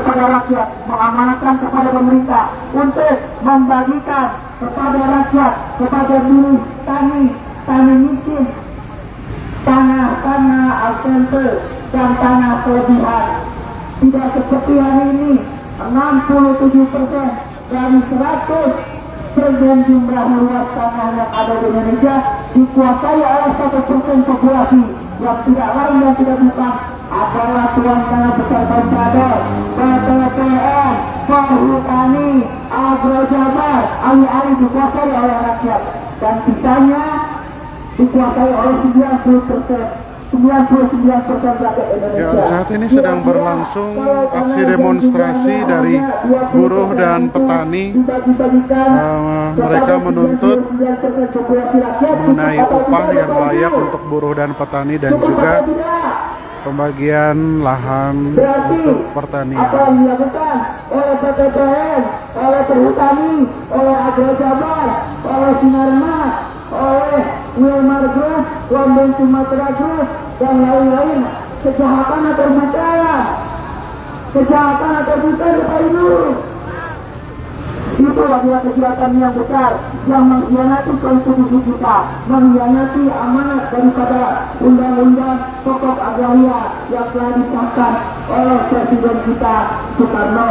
kepada rakyat, mengamanatkan kepada pemerintah untuk membagikan kepada rakyat, kepada buruh tani, tani miskin, tanah-tanah absente dan tanah kelebihan. Tidak seperti hari ini, 67 persen dari 100 persen jumlah luas tanah yang ada di Indonesia dikuasai oleh satu persen populasi yang tidak lain dan tidak bukan adalah tuan tanah besar Komprador, PTPN, Perhutani, Agrojabar, alih-alih dikuasai oleh rakyat. Dan sisanya dikuasai oleh 90 persen 99 persen rakyat Indonesia. Ya, saat ini sedang berlangsung aksi demonstrasi dari buruh dan petani. Uh, mereka menuntut mengenai upah yang layak untuk buruh dan petani dan juga pembagian lahan untuk pertanian. Apa yang dilakukan oleh PTPN, oleh Perhutani, oleh Agrojabar, oleh Sinarmas, oleh Wilmar Group, London Sumatera Group, dan lain-lain. Kejahatan atau bukan kejahatan atau bukan Bapak Ibu itu adalah kejahatan yang besar yang mengkhianati konstitusi kita mengkhianati amanat daripada undang-undang pokok agraria yang telah disahkan oleh Presiden kita Soekarno.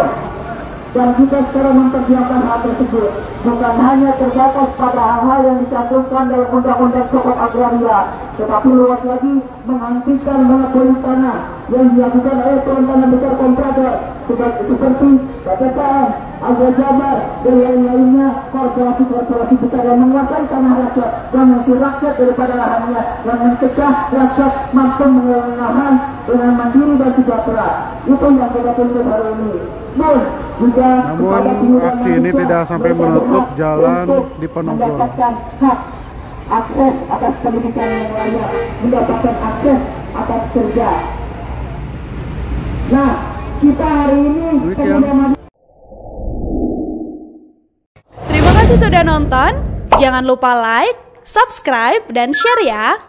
Dan kita sekarang memperjuangkan hal tersebut. Bukan hanya terbatas pada hal-hal yang dicantumkan dalam undang-undang pokok agraria tetapi luas lagi menghentikan monopoli tanah yang dilakukan oleh tanah besar kontraktor seperti BPPN, Agrojabar dan lain-lainnya korporasi-korporasi besar yang menguasai tanah rakyat yang mengusir rakyat daripada lahannya yang mencegah rakyat mampu mengelola lahan dengan mandiri dan sejahtera. Itu yang kita tuntut hari ini. Bun, juga namun aksi ini tidak sampai menutup jalan di hak akses atas pendidikan yang layak mendapatkan akses atas kerja. Nah kita hari ini. Terima kasih sudah nonton. Jangan lupa like, subscribe, dan share ya.